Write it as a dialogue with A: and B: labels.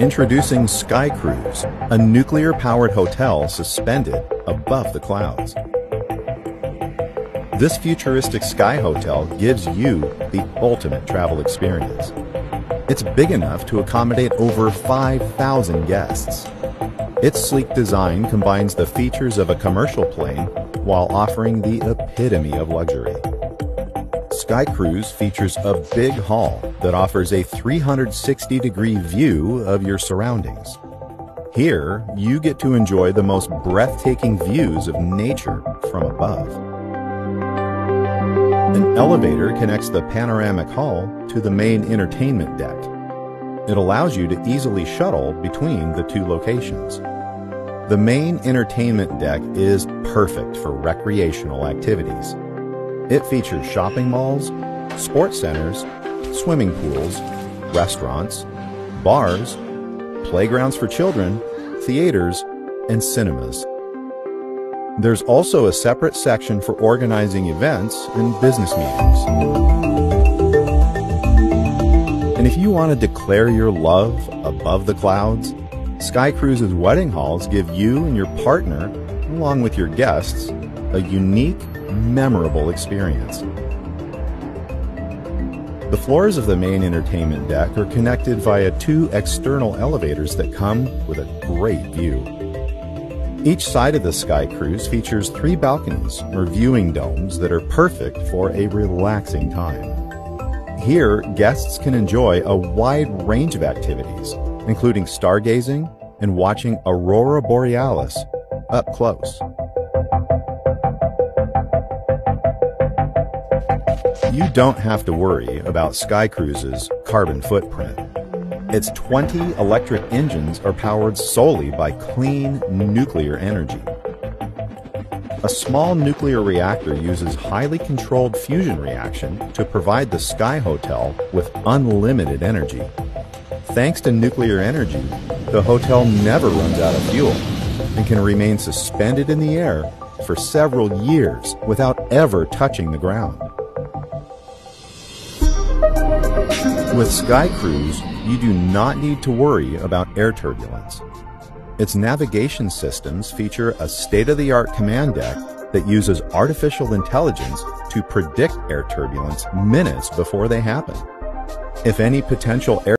A: Introducing Sky Cruise, a nuclear-powered hotel suspended above the clouds. This futuristic sky hotel gives you the ultimate travel experience. It's big enough to accommodate over 5,000 guests. Its sleek design combines the features of a commercial plane while offering the epitome of luxury. Sky Cruise features a big hall that offers a 360 degree view of your surroundings. Here, you get to enjoy the most breathtaking views of nature from above. An elevator connects the panoramic hall to the main entertainment deck. It allows you to easily shuttle between the two locations. The main entertainment deck is perfect for recreational activities. It features shopping malls, sports centers, swimming pools, restaurants, bars, playgrounds for children, theaters, and cinemas. There's also a separate section for organizing events and business meetings. And if you want to declare your love above the clouds, Sky Cruise's wedding halls give you and your partner, along with your guests, a unique memorable experience. The floors of the main entertainment deck are connected via two external elevators that come with a great view. Each side of the Sky Cruise features three balconies or viewing domes that are perfect for a relaxing time. Here, guests can enjoy a wide range of activities, including stargazing and watching Aurora Borealis up close. You don't have to worry about Sky Cruise's carbon footprint. Its 20 electric engines are powered solely by clean nuclear energy. A small nuclear reactor uses highly controlled fusion reaction to provide the Sky Hotel with unlimited energy. Thanks to nuclear energy, the hotel never runs out of fuel and can remain suspended in the air for several years without ever touching the ground. With Sky Cruise, you do not need to worry about air turbulence. Its navigation systems feature a state-of-the-art command deck that uses artificial intelligence to predict air turbulence minutes before they happen. If any potential air